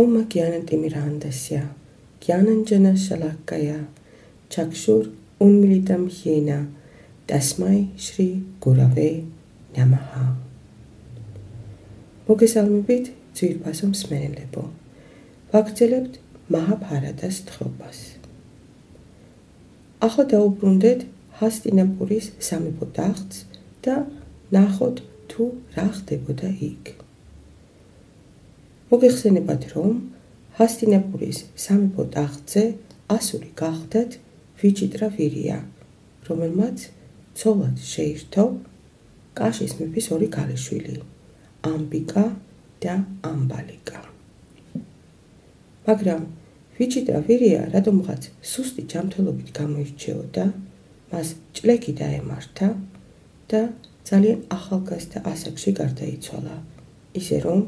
ომა გიანანტი მირანდასია გიანანჯანა შალაკკაია ჩაქშურ უნმილიტამ ჰიენა დასმაი შრი გურავე ნამაჰა. მოგესალმებით ძვირფასო მსმენელებო. ვაგრძელებთ მაჰაფარადას თხრობას ახლა დაუბრუნდეთ ჰასტინაპურის სამეფო ტახტს და ნახოთ თუ რა ხდებოდა იქ. მოგეხსენებათ, რომ ჰასტინაპურის სამეფო ტახტზე ასური გახდათ ვიჭიტრა ვირია, რომელმაც ცოლად შეირთო კაშის მეფის ორი ქალიშვილი, ამბიკა და ამბალიკა. მაგრამ ვიჭიტრა ვირია რადგანაც სუსტი ჯანმრთელობით გამოირჩეოდა, მას ჭლეკი დაემართა და ძალიან ახალგაზრდა ასაკში გარდაიცვალა, ისე რომ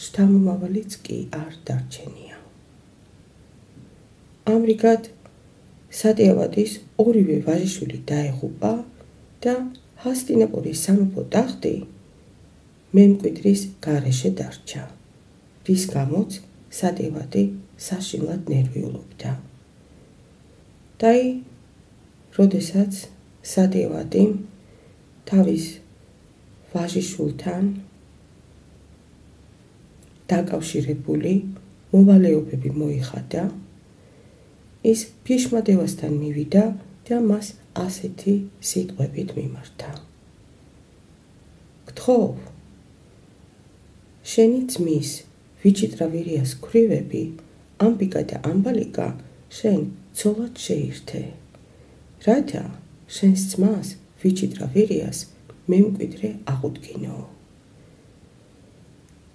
შთამომავალიც კი არ დარჩენია. ამრიგად სადიავადის ორივე ვაჟიშვილი დაეღუპა და ჰასტინაპურის სამეფო ტახტი მემკვიდრის გარეშე დარჩა. რის გამოც სადიავადი საშინლად ნერვიულობდა. დაი, როდესაც სადიავადი თავის ვაჟიშულთან დაკავშირებული მოვალეობები მოიხადა ის ფიშმადევასთან მივიდა და მას ასეთი სიტყვებით მიმართა გთხოვ შენი ძმის ვიჭიტრა ვირიას ქრივები ამბიკა და ამბალიკა შენ ცოლად შეირთე რათა შენს ძმას ვიჭიტრა ვირიას მემკვიდრე აღუდგინო.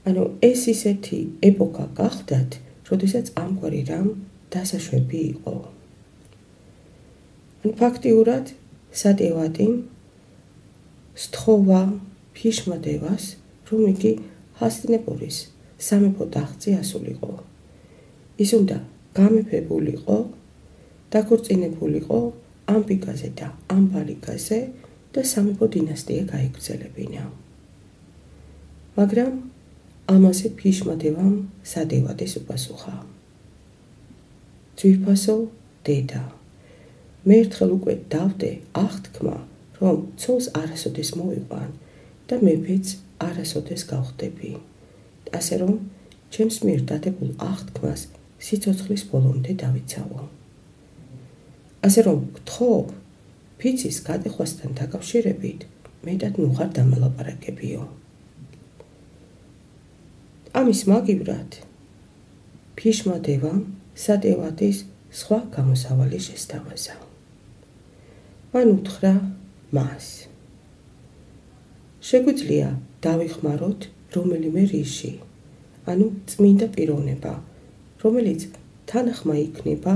ანუ ეს ისეთი ეპოქა გახდათ, როდესაც ამგვარი რამ დასაშვები იყო. ან ფაქტიურად სადევატი სთხოვა ფიშმადევას, რომ იგი ჰასტინეპურის სამეფო ტახტზე ასულიყო. ის უნდა გამეფებულიყო, დაქორწინებულიყო ამბიკაზე და ამბალიკაზე და სამეფო დინასტია გაიგრძელებინა. მაგრამ ამაზე ფიშმადევამ სადევადეს უპასუხა. ძვირფასო დედა მე ერთხელ უკვე დავდე აღთქმა რომ ცოლს არასოდეს მოიყვან და მეფეც არასოდეს გავხდები. ასე რომ ჩემს მიერ დადებულ აღთქმას სიცოცხლის ბოლომდე დავიცავო. ასე რომ გთხოვ ფიცის გადახვასთან დაკავშირებით მეტად ნუხარ დამალაპარაკებიო ამის მაგივრად ფიშმა დევა სადევადის სხვა გამოსავალი შესთავაზა მან უთხრა მას შეგვიძლია დავიხმაროთ რომელიმე რიში ანუ წმინდა პიროვნება რომელიც თანახმა იქნება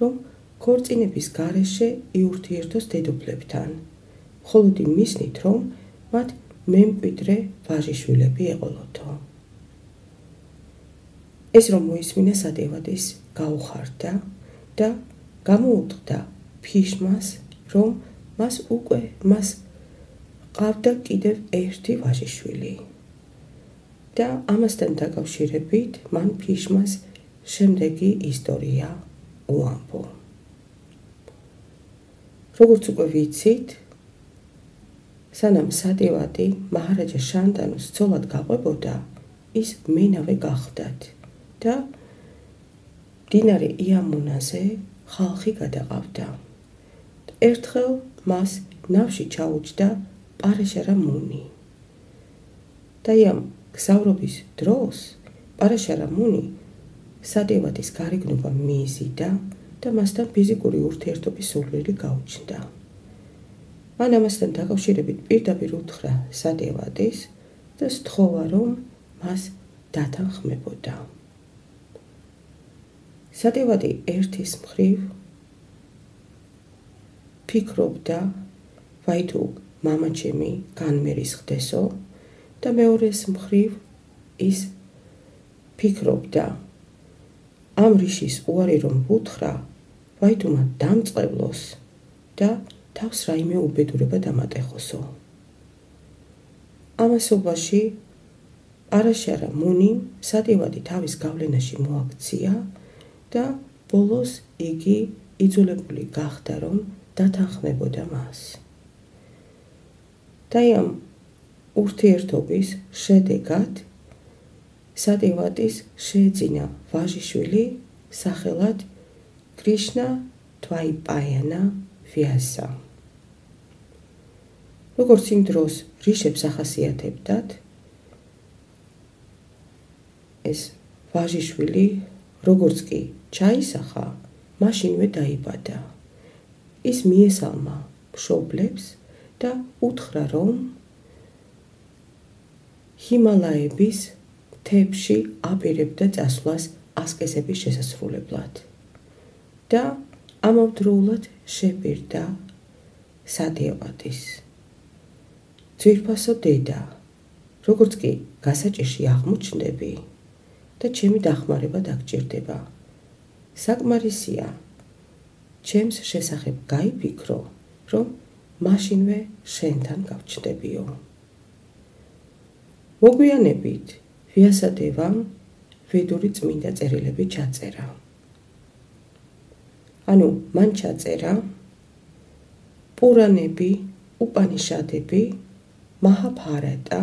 რომ ქორწინების გარეშე იურთიერთოს დედოფლებთან. ხოლოდ იმისნით, რომ მათ მემკვიდრე ვაჟიშვილები ეყოლოთო. ეს რომ მოისმინა სადევადის გაუხარდა და გამოუთხდა ფიშმას, რომ მას უკვე მას ყავდა კიდევ ერთი ვაჟიშვილი. და ამასთან დაკავშირებით მან ფიშმას შემდეგი ისტორია უამბო. როგორც უკვე ვიცით, სანამ სადევადი მაჰარაჯა შანდანოს ცოლად გაყვებოდა, ის მენავე გახდათ და დინარე იამუნაზე ხალხი გადაყავდა. ერთხელ მას ნავში ჩაუჭდა პარაშარა მუნი. და იამ გზავრობის დროს პარაშარა მუნი სადევადის გარეგნობა მიიზიდა და მასთან ფიზიკური ურთიერთობის სურვილი გაუჩნდა. მან ამასთან დაკავშირებით პირდაპირ უთხრა სადევადის და სთხოვა, რომ მას დათანხმებოდა. სადევადი ერთის მხრივ ფიქრობდა, ვაი თუ მამაჩემი განმერის ხდესო და მეორეს მხრივ ის ფიქრობდა, ამ რიშის უარი რომ უთხრა, ვაითუმა დამწყებლოს და თავს რაიმე უბედურება დამატეხოსო. ამასობაში პარაშარა მუნიმ სადევადი თავის გავლენაში მოაქცია და ბოლოს იგი იძულებული გახდა რომ დათანხმებოდა მას. და ამ ურთიერთობის შედეგად სადევადის შეეძინა ვაჟიშვილი სახელად კრიშნა თვაიპაიანა ვიასა. როგორც იმ დროს რიშებს ახასიათებდათ ეს ვაჟიშვილი როგორც კი ჩაისახა მაშინვე დაიბადა. ის მიესალმა მშობლებს და უთხრა რომ ჰიმალაების თებში აპირებდა წასვლას ასკესების შესასრულებლად და ამავდროულად შეპირდა სადიაბატის. ძირფასო დედა როგორც კი გასაჭირში აღმოჩნდები და ჩემი დახმარება დაგჭირდება. საკმარისია ჩემს შესახებ გაიფიქრო რომ მაშინვე შენთან გავჩნდებიო. მოგვიანებით ვიასადევამ ვედური წმინდა წერილები ჩაწერა. ანუ მან ჩაწერა პურანები უპანიშადები მაჰაფარატა,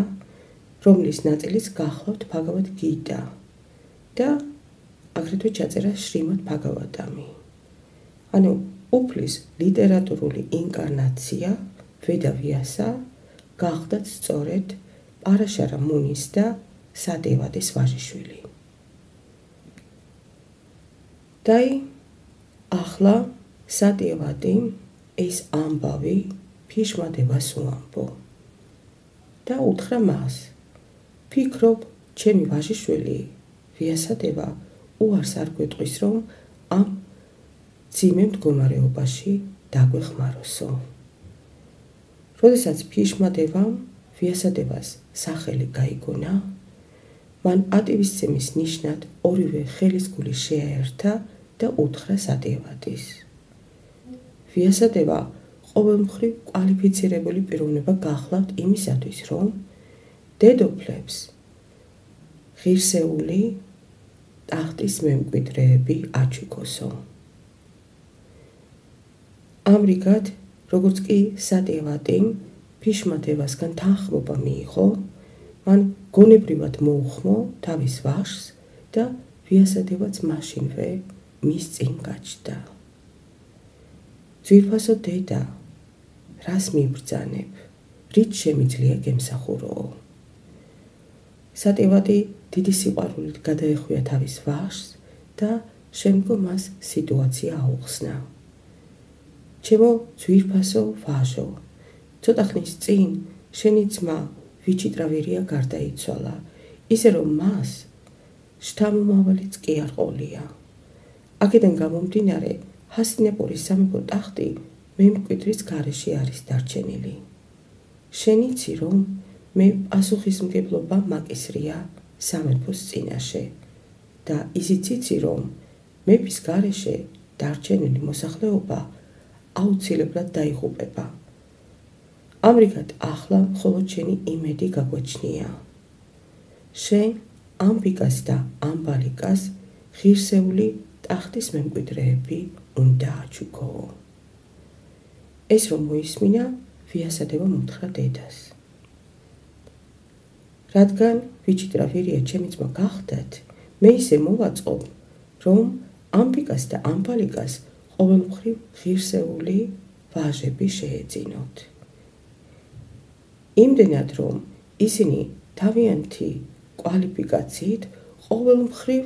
რომლის ნაწილიც გახლავთ භაგავად გიტა და აგრეთვე ჩაწერა შრიმად භაგავატამი. ანუ უფლის ლიტერატურული ინკარნაცია ვედავიასა გახდათ სწორედ პარაშარა მუნის და სადევადის ვაჟიშვილი. დაი ახლა სადევადი ეს ამბავი ფიშმადებას უამბო. და უთხრა მას ფიქრობ ჩემი ვაჟიშვილი ვიასადება უარს არ გვეტყვის რომ ამ ძიმე მდგომარეობაში დაგვეხმაროსო. როდესაც ფიშმადევამ ვიასადებას სახელი გაიგონა. მან პატივისცემის ნიშნად ორივე ხელის გული შეაერთა და უთხრა სადევადის ვიასადება ყოველმხრივ კვალიფიცირებული პიროვნება გახლავთ იმისათვის, რომ დედოფლებს ღირსეული ტახტის მემკვიდრეები აჩუქოსო. ამრიგად, როგორც კი სადევატიმ ფიშმათევასგან თანხმობა მიიღო, მან გონებრივად მოუხმო თავის ვაჟს და ვიასადევაც მაშინვე მის წინ გაჩნდა. ძვირფასო დედა რას მიბრძანებ? რით შემიძლია გემსახუროო? სატევადი დიდი სიყვარულით გადაეხვია თავის ვაჟს და შემდგომ მას სიტუაცია აუხსნა. ჩემო ძვირფასო ვაჟო, ცოტა ხნის წინ შენი ძმა ვიჩიტრავერია გარდაიცვალა, ისე რომ მას შთამომავალიც კი არ ყოლია. აქედან გამომდინარე, ჰასინეპურის სამეფო ტახტი მემკვიდრის გარეშე არის დარჩენილი. შენიცი რომ მე პასუხისმგებლობა მაკისრია სამეფოს წინაშე და ისიციცი რომ მეფის გარეშე დარჩენილი მოსახლეობა აუცილებლად დაიღუპება. ამრიგად ახლა მხოლოდ შენი იმედი გაგვაჩნია. შენ ამბიკას და ამბალიკას ღირსეული ტახტის მემკვიდრეები უნდა აჩუქო. ეს რომ მოისმინა ვიასადება მოთხრა დედას რადგან ვიჩიტრა ვირია ჩემი ძმა გახდათ მე ისე მოვაწყობ რომ ამბიკას და ამბალიკას ყოველმხრივ ღირსეული ვაჟები შეეძინოთ. იმდენად რომ ისინი თავიანთი კვალიფიკაციით ყოველმხრივ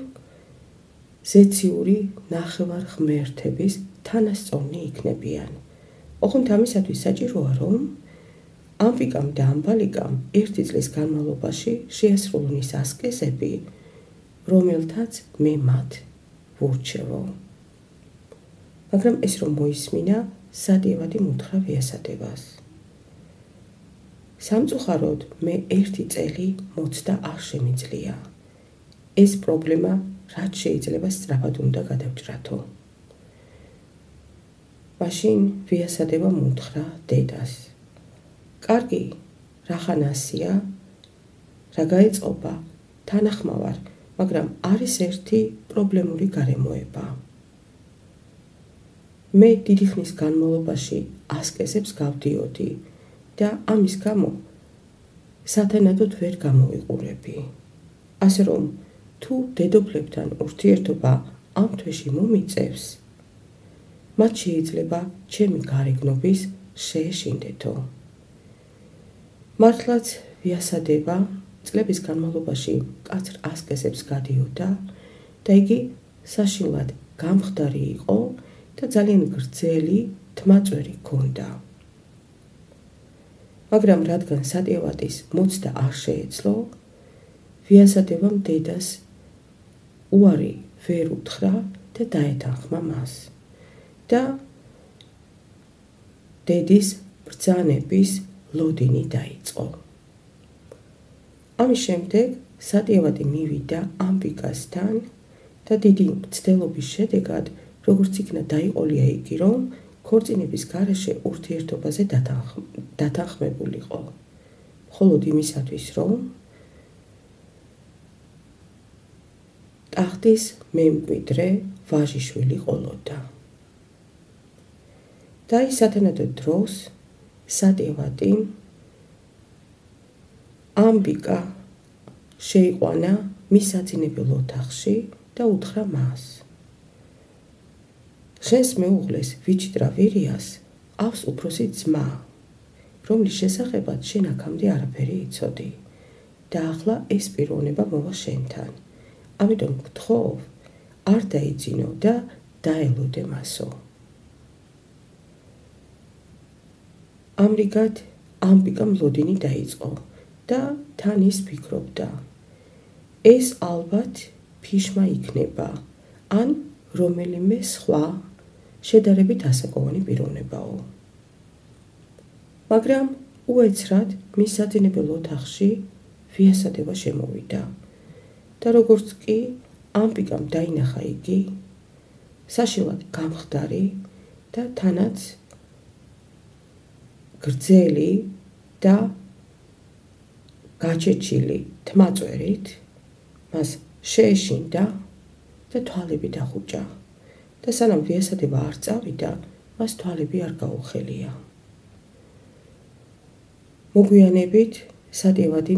ზეციური ნახევარ ღმერთების თანასწორნი იქნებიან. ოღონდ ამისათვის საჭიროა რომ ამპიკამ და ამბალიკამ ერთი წლის განმავლობაში შეასრულონ ის ასკეზები რომელთაც მე მათ ვურჩევო. მაგრამ ეს რომ მოისმინა სადევადი მუთხრა ვიასადებას სამწუხაროდ მე ერთი წელი მოცდა არ შემიძლია. ეს პრობლემა რაც შეიძლება სწრაფად უნდა გადავჭრათო. მაშინ ვიასადება მუთხრა დედას. კარგი, რახანასია? რა გაეწყობა თანახმავარ, მაგრამ არის ერთი პრობლემური გარემოება. მე დიდი ხნის განმავლობაში ასკესებს გავდიოდი და ამის გამო სათანადოდ ვერ გამოვიყურები. ასე რომ თუ დედოფლებთან ურთიერთობა ამ თვეში მომიწევს, მათ შეიძლება ჩემი გარეგნობის შეეშინდეთო. მართლაც ვიასადება წლების განმავლობაში კაცრ ასკესებს გადიოდა და იგი საშინლად გამხდარი იყო და ძალიან გრძელი თმაწვერი ჰქონდა. მაგრამ რადგან სადევატის მოცდა არ შეეძლო, ვიასადებამ დედას უარი ვერ უთხრა და დაეთანხმა მას. და დედის ბრძანების ლოდინი დაიწყო. ამის შემდეგ სადიევადი მივიდა ამბიკასთან და დიდი მცდელობის შედეგად როგორც იქნა დაიყოლია იგი რომ ქორწინების garaშე ურთიერთობაზე დათანხმებულიყო. მხოლოდ იმისათვის რომ ტახტის მემკვიდრე ვაჟიშვილი ყოლოდა. და ის სათანადო დროს სადევატი ამბიკა შეიყვანა მის საძინებელ ოთახში და უთხრა მას. შენს მეუღლეს ვიჩიტრა ვირიას ავს უფროსი ძმა რომლის შესახებად შენ აქამდე არაფერი იცოდი და ახლა ეს პიროვნება მოვა შენთან. ამიტომ გთხოვ არ დაიძინო და დაელოდე მასო ამრიგად ამბიკამ ლოდინი დაიწყო და თან ის ფიქრობდა. ეს ალბათ ფიშმა იქნება ან რომელიმე სხვა შედარებით ასაკოვანი პიროვნებაო. მაგრამ უეცრად მის საძინებელ ოთახში ვიასადება შემოვიდა და როგორც კი ამპიკამ დაინახა იგი საშილად გამხდარი და თანაც გრძელი და გაჩეჩილი თმაწვერით მას შეეშინდა და თვალები დახუჭა და სანამ ვიასადება არ წავიდა მას თვალები არ გაუხელია. მოგვიანებით სადევადი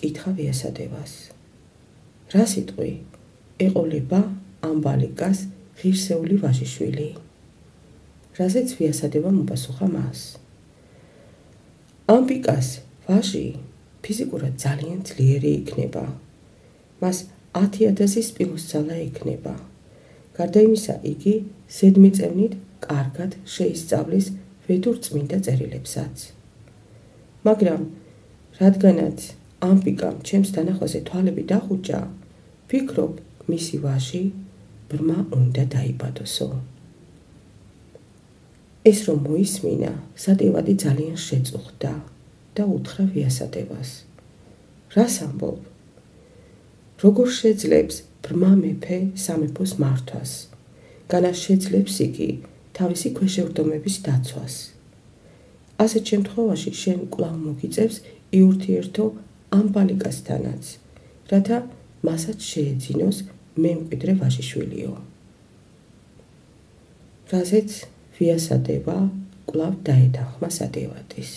კითხა ვიასადებას რა სიტყვი? ეყოლება ამბალიკას ღირსეული ვაჟიშვილი რაზეც ვიასადება მოპასუხა მას ამბიკას ვაჟი ფიზიკურად ძალიან ძლიერი იქნება. მას 10000-ის პილოსცალა იქნება. გარდა იმისა, იგი ზედმიწევნით კარგად შეისწავლის ვედურ წმინდა წერილებსაც. მაგრამ რადგანაც ამბიკამ ჩემს თანახვაზე თვალები დახუჭა, ფიქრობ, მისი ვაჟი ბრმა უნდა დაიბადოსო. ეს რომ მოისმინა, სადევადი ძალიან შეწუხდა და უთხრა ვიასადებას. რას ამბობ? როგორ შეძლებს ბრმა მეფე სამეფოს მართვას? განა შეძლებს იგი თავისი ქვეშევრდომების დაცვას? ასეთ შემთხვევაში შენ კვლავ მოგიწევს იურთიერთო ამბალიკასთანაც, რათა მასაც შეეძინოს მემკვიდრე ვაჟიშვილიო. რაზეც ვიასადება კლავ დაეთანხმა სადევატის.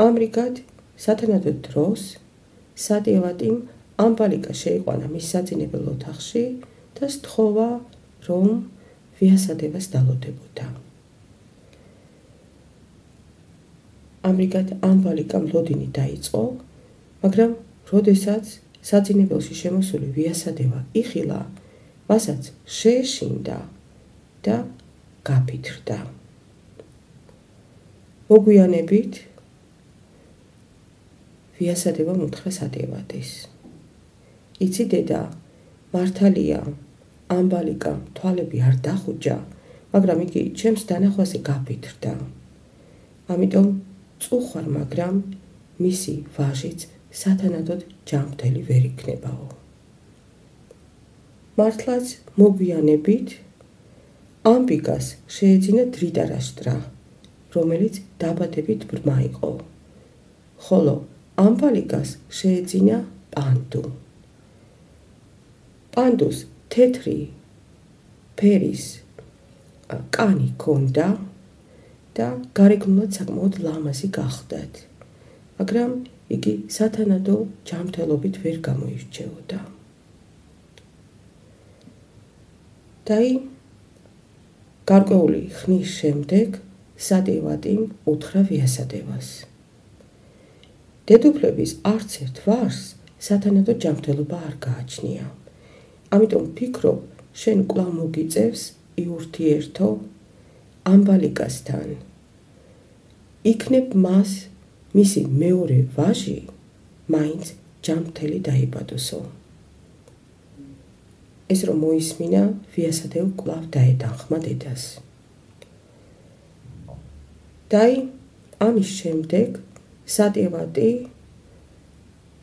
ამრიგად სათანადო დროს სადევატიმ ამბალიკა შეიყვანა მის საძინებელ ოთახში და სთხოვა რომ ვიასადებას დალოდებოდა. ამრიგად ამბალიკა მლოდინი დაიწყო, მაგრამ როდესაც საძინებელში შემოსული ვიასადება იხილა, მასაც შეეშინდა და გაფიქრდა. მოგვიანებით ვიასადება მუთხრა სადევადის. იცი დედა, მართალია, ამბალიკა თვალები არ დახუჭა, მაგრამ იგი ჩემს დანახვაზე გაფიქრდა. ამიტომ წუხარ, მაგრამ მისი ვაჟიც სათანადოდ ჯანმრთელი ვერ იქნებაო. მართლაც მოგვიანებით ამბიკას შეეძინა დრიდარაშტრა, რომელიც დაბადებით ბრმა იყო. ხოლო ამბალიკას შეეძინა პანდუ. პანდუს თეთრი ფერის კანი ქონდა და გარეგნულად საკმაოდ ლამაზი გახდათ. მაგრამ იგი სათანადო ჯანმრთელობით ვერ გამოირჩეოდა. დაი გარკვეული ხნის შემდეგ სადევატიმ უთხრა ვიასადევას. დედოფლების არც ერთ ვარს სათანადო ჯანმრთელობა არ გააჩნია. ამიტომ ფიქრობ, შენ კვლავ მოგიწევს იურთიერთო ამბალიკასთან. იქნებ მას მისი მეორე ვაჟი მაინც ჯანმრთელი დაიბადოსო. ეს რომ მოისმინა, ვიასადევ კვლავ დაეთანხმა დედას. დაი ამის შემდეგ სადევატი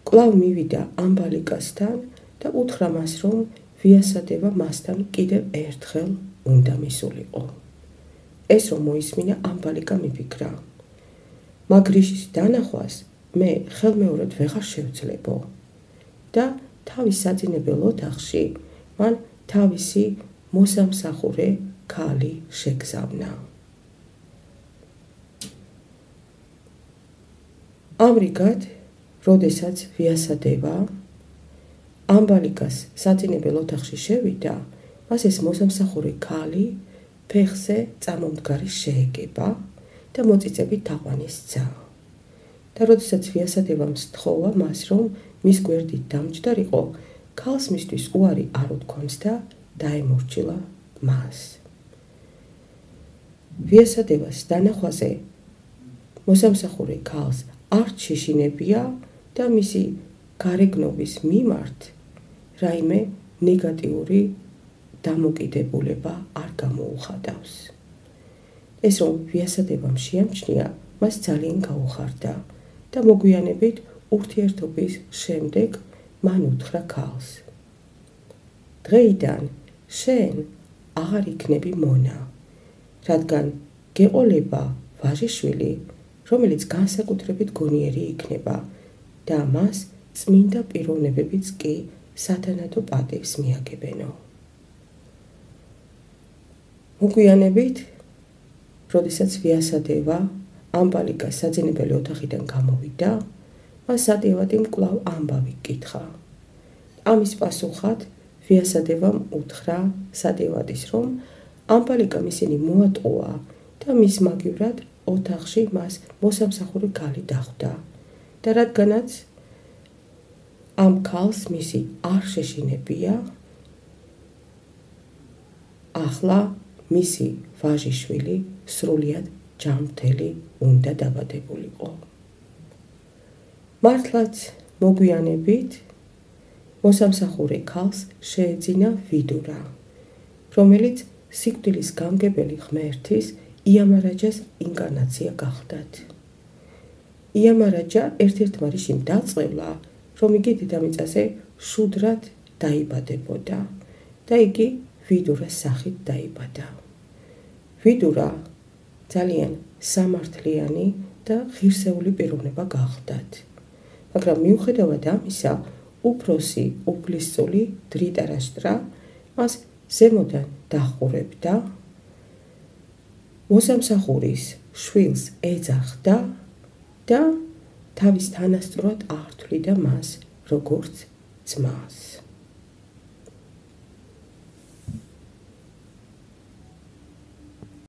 კლავ მივიდა ამბალიკასთან და უთხრა მას, რომ ვიასადება მასთან კიდევ ერთხელ უნდა მისულიყო. ეს რომ მოისმინა ამბალიკა მიფიქრა. მაგრიშის დანახვას მე ხელმეორედ ვეღარ შევძლებო და თავის საძინებელ ოთახში მან თავისი მოსამსახურე ქალი შეგზავნა. ამრიგად, როდესაც ვიასადება ამბალიკას საწინებელ ოთახში შევიდა, მას ეს მოსამსახური ქალი ფეხზე წამომდგარი შეეგება და მოწიწებით თაყვანისცა. და როდესაც ვიასადებამ სთხოვა მას, რომ მის გვერდით დამჯდარიყო, ქალს მისთვის უარი არ უთქვამს და დაემორჩილა მას. ვიასადებას დანახვაზე მოსამსახური ქალს არ შეშინებია და მისი გარეგნობის მიმართ რაიმე ნეგატიური დამოკიდებულება არ გამოუხადავს. ეს რომ ვიასადებამ შეამჩნია, მას ძალიან გაუხარდა და მოგვიანებით ურთიერთობის შემდეგ მან უთხრა ქალს. დღეიდან შენ აღარ იქნები მონა, რადგან გეყოლება ვაჟიშვილი რომელიც განსაკუთრებით გონიერი იქნება და მას წმინდა პიროვნებებიც კი სათანადო პატივს მიაგებენო. მოგვიანებით, როდესაც ვიასადევა ამბალიკას საძინებელი ოთახიდან გამოვიდა, მას სადევადი მკლავ ამბავი კითხა. ამის პასუხად ვიასადევამ უთხრა სადევადის, რომ ამბალიკა მისინი მოატყუა და მის მაგივრად ოთახში მას მოსამსახური ქალი დახვდა და რადგანაც ამ ქალს მისი არ შეშინებია ახლა მისი ვაჟიშვილი სრულიად ჯანმრთელი უნდა დაბადებულიყო მართლაც მოგვიანებით მოსამსახური ქალს შეეძინა ვიდურა რომელიც სიკვდილის გამგებელი ღმერთის იამარაჯას ინკარნაცია გახდათ. იამარაჯა ერთ-ერთმა რიშიმ დაწევლა, რომ იგი დედამიწაზე შუდრად დაიბადებოდა და იგი ვიდურას სახით დაიბადა. ვიდურა ძალიან სამართლიანი და ღირსეული პიროვნება გახდათ. მაგრამ მიუხედავად ამისა, უფროსი უფლისწული დრიტარაშტრა მას ზემოდან დახურებდა მოსამსახურის შვილს ეძახდა და თავის თანასწორად ართვლიდა მას როგორც ძმას.